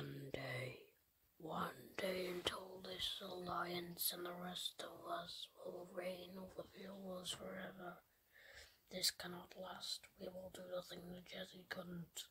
One day, one day until this alliance and the rest of us will reign over the Fields forever. This cannot last. We will do the thing that Jesse couldn't.